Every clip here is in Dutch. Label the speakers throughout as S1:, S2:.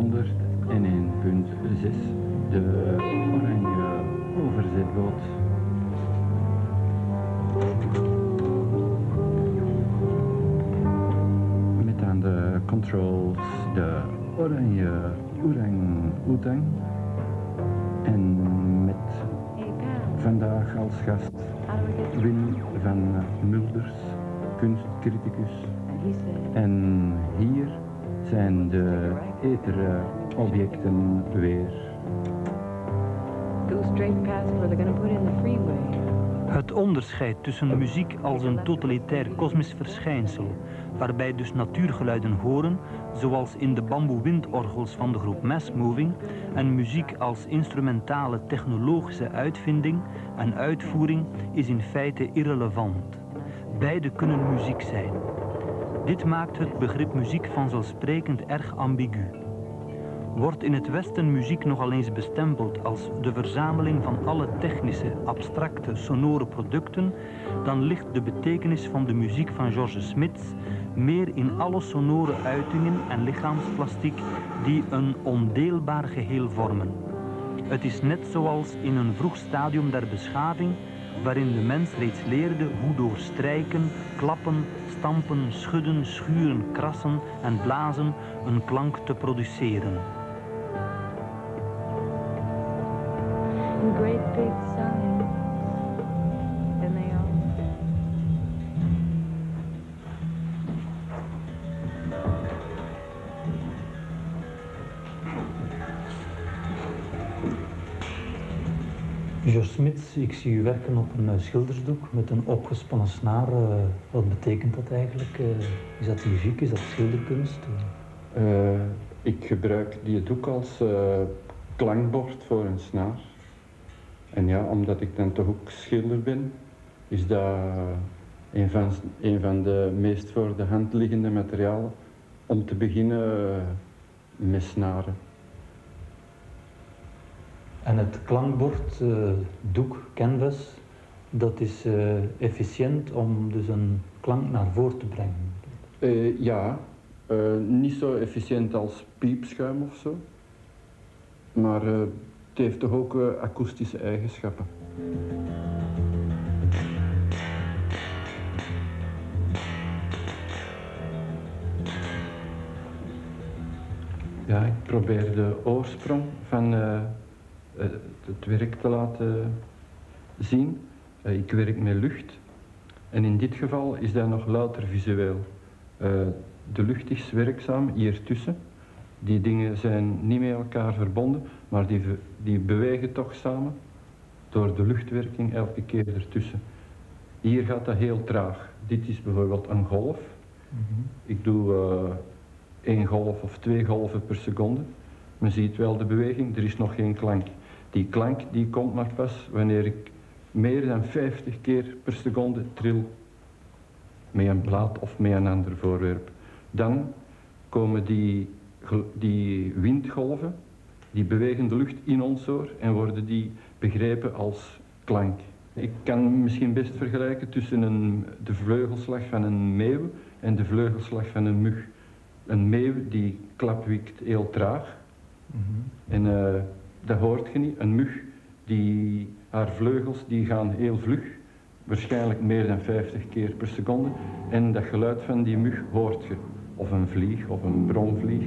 S1: 101.6 de oranje overzetboot. Met aan de controls de oranje Oerang Oetang. En met vandaag als gast Wim van Mulders, kunstcriticus. En hier zijn de weer.
S2: In the freeway.
S3: Het onderscheid tussen muziek als een totalitair kosmisch verschijnsel, waarbij dus natuurgeluiden horen, zoals in de bamboe-windorgels van de groep Mass Moving, en muziek als instrumentale technologische uitvinding en uitvoering is in feite irrelevant. Beide kunnen muziek zijn. Dit maakt het begrip muziek vanzelfsprekend erg ambigu. Wordt in het Westen muziek nogal eens bestempeld als de verzameling van alle technische, abstracte, sonore producten, dan ligt de betekenis van de muziek van George Smits meer in alle sonore uitingen en lichaamsplastiek die een ondeelbaar geheel vormen. Het is net zoals in een vroeg stadium der beschaving, waarin de mens reeds leerde hoe door strijken, klappen, stampen, schudden, schuren, krassen en blazen een klank te produceren.
S2: And great big
S3: George Smits, ik zie u werken op een eh, schildersdoek met een opgespannen snaar. Eh, wat betekent dat eigenlijk? Eh, is dat muziek? Is dat schilderkunst?
S1: Ik gebruik die doek als klankbord voor een snaar. En ja, omdat ik dan toch ook schilder ben, is dat een van, van de meest voor de hand liggende materialen om te beginnen met snaren.
S3: En het klankbord, eh, doek, canvas, dat is eh, efficiënt om dus een klank naar voren te brengen.
S1: Eh, ja, niet zo efficiënt als piepschuim of zo. Maar het heeft toch ook akoestische eigenschappen. Ja, ik probeer de oorsprong van het werk te laten zien. Eh, ik werk met lucht. En in dit geval is dat nog louter visueel. Eh, de lucht is werkzaam hier tussen. Die dingen zijn niet met elkaar verbonden, maar die, die bewegen toch samen door de luchtwerking elke keer ertussen. Hier gaat dat heel traag. Dit is bijvoorbeeld een golf. Ik doe eh, één golf of twee golven per seconde. Men ziet wel de beweging, er is nog geen klank. Die klank die komt maar pas wanneer ik meer dan 50 keer per seconde tril met een plaat of met een ander voorwerp. Dan komen die, die windgolven, die bewegen de lucht in ons oor en worden die begrepen als klank. Ik kan misschien best vergelijken tussen een, de vleugelslag van een meeuw en de vleugelslag van een mug. Een meeuw die klapwiekt heel traag en eh, dat hoort je niet. Een mug die haar vleugels die gaan heel vlug, waarschijnlijk meer dan 50 keer per seconde. En dat geluid van die mug hoort je. Of een vlieg of een bromvlieg.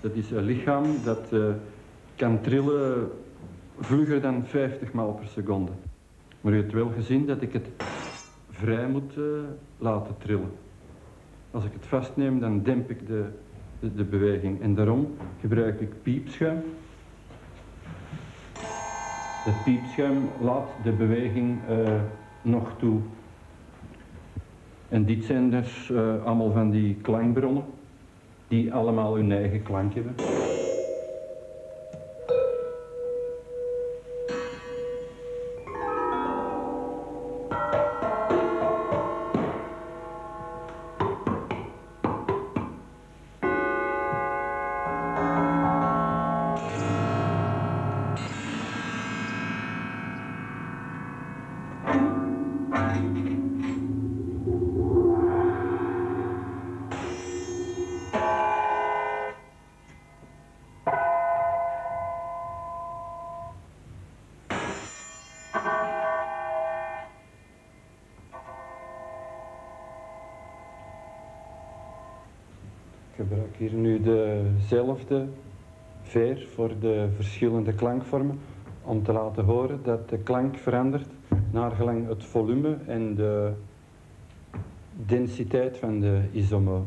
S1: Dat is een lichaam dat eh, kan trillen vlugger dan 50 maal per seconde. Maar u hebt wel gezien dat ik het vrij moet eh, laten trillen. Als ik het vastneem, dan demp ik de, de, beweging. En daarom gebruik ik piepschuim. Het piepschuim laat de beweging eh, nog toe. En dit zijn dus allemaal van die klankbronnen, die allemaal hun eigen klank hebben. Gebruik hier nu dezelfde veer voor de verschillende klankvormen om te laten horen dat de klank verandert naar gelang het volume en de densiteit van de isomo.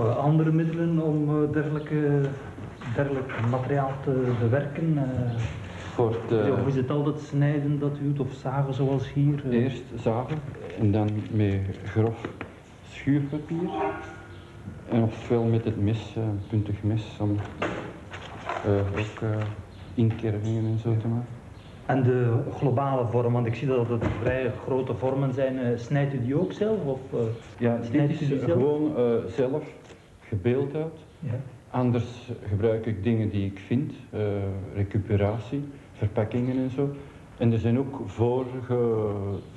S3: nog uh, andere middelen om uh, dergelijke, dergelijk materiaal te bewerken? Uh,
S1: Voor de...
S3: Of is het altijd snijden dat u doet of zagen zoals hier?
S1: Eerst zagen en dan met grof schuurpapier. En ofwel met het mes, een puntig mes, om ook inkervingen en zo te maken.
S3: En de globale vorm, want ik zie dat het vrij grote vormen zijn. Uh, snijdt u die ook zelf? Of, uh,
S1: ja, dit is zelf? gewoon uh, zelf gebeeld uit. Ja. Anders gebruik ik dingen die ik vind, recuperatie, verpakkingen en zo. En er zijn ook voorge,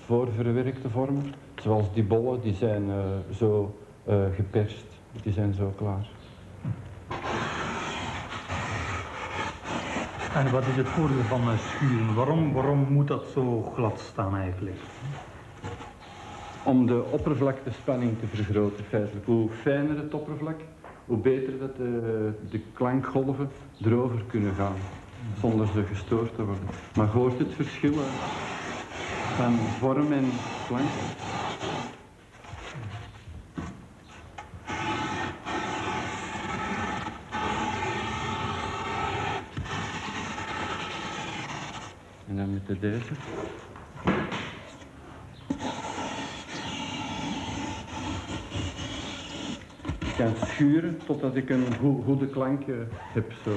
S1: voorverwerkte vormen, zoals die bollen, die zijn zo geperst, die zijn zo klaar.
S3: En wat is het voordeel van schuren? Waarom, waarom moet dat zo glad staan eigenlijk?
S1: Om de oppervlaktespanning te vergroten feitelijk. Hoe fijner het oppervlak, hoe beter dat de, de klankgolven erover kunnen gaan. Zonder ze gestoord te worden. Maar hoort het verschil van vorm en klank? Deze. Ik kan schuren totdat ik een goede klank heb. Zo.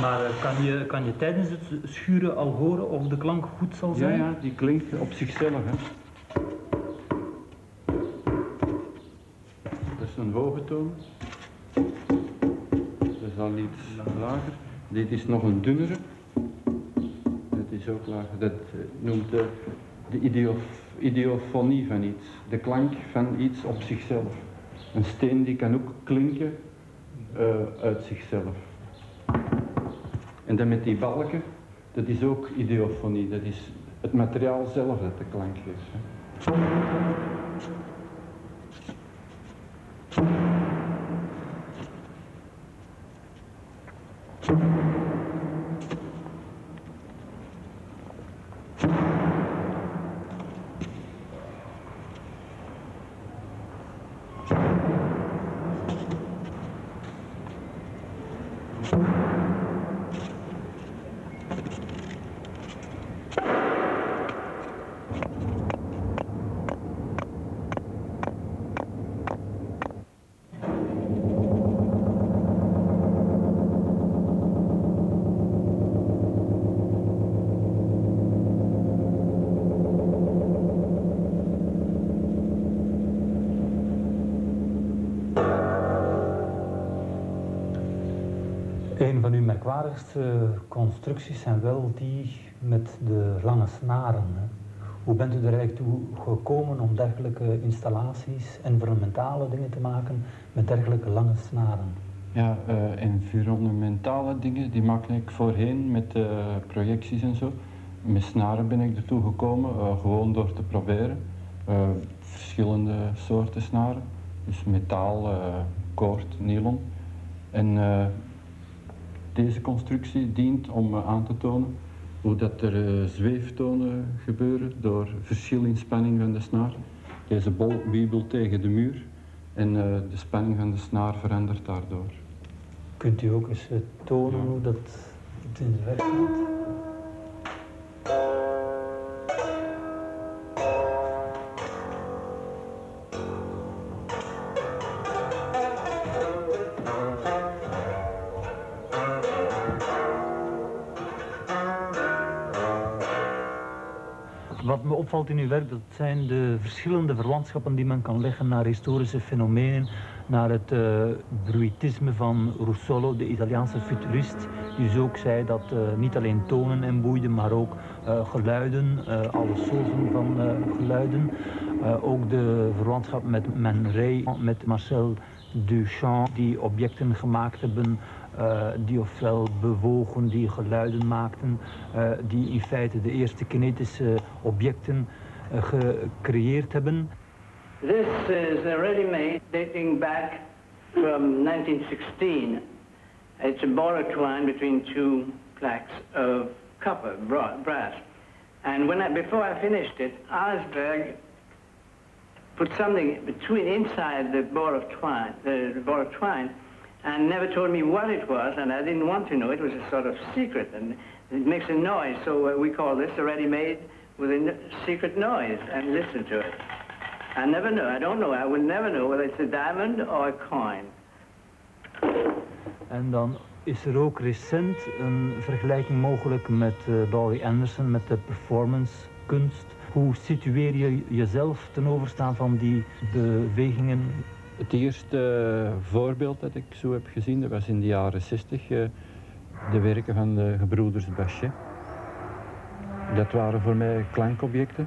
S3: Maar eh, kan je, kan je tijdens het schuren al horen of de klank goed zal zijn?
S1: Ja, ja die klinkt op zichzelf. Hè. Dat is een hoge toon. Dat is al iets lager. Dit is nog een dunnere. Dat is ook lager. Dat eh, noemt de, de idiof, idiofonie van iets. De klank van iets op zichzelf. Een steen die kan ook klinken uh, uit zichzelf. En dan met die balken, dat is ook ideofonie. Dat is het materiaal zelf dat de klank geeft.
S4: Een van uw merkwaardigste constructies zijn wel die met de lange snaren. Hè? Hoe bent u er eigenlijk toe gekomen om dergelijke installaties, environmentale dingen te maken met dergelijke lange snaren?
S1: Ja, uh, environnementale dingen, die maak ik voorheen met uh, projecties en zo. Met snaren ben ik ertoe gekomen, gewoon door te proberen. verschillende soorten snaren, dus metaal, koord, nylon. En deze constructie dient om aan te tonen hoe dat er zweeftonen gebeuren door verschil in spanning van de snaar. Deze bol wiebelt tegen de muur en de spanning van de snaar verandert daardoor.
S4: Kunt u ook eens tonen hoe dat in de weg gaat?
S3: Wat me opvalt in uw werk, dat zijn de verschillende verwantschappen die men kan leggen naar historische fenomenen, naar het uh, bruitisme van Russolo, de Italiaanse futurist, die dus ook zei dat uh, niet alleen tonen en boeiden, maar ook uh, geluiden, alle soorten van geluiden. ook de verwantschap met Man Ray, met Marcel Duchamp, die objecten gemaakt hebben uh, die ofwel bewogen, die geluiden maakten, uh, die in feite de eerste kinetische objecten uh, gecreëerd hebben.
S5: This is a ready-made dating back from 1916. It's a ball twine between two plaques of copper, brass. And when I, before I finished it, Arsberg put something between inside the ball of twine, the, the of twine, and never told me what it was, and I didn't want to know. It was a sort of secret, and it makes a noise, so uh, we call this a ready-made with a secret noise, and listen to it. I never know, I don't know, I will never know whether it's a diamond or a coin.
S3: En dan is er ook recent een vergelijking mogelijk met uh, Anderson, met de performance kunst. Hoe situeer je jezelf ten overstaan van die bewegingen
S1: het eerste voorbeeld dat ik zo heb gezien, dat was in de jaren 60, eh, de werken van de gebroeders Bachet. Dat waren voor mij klankobjecten.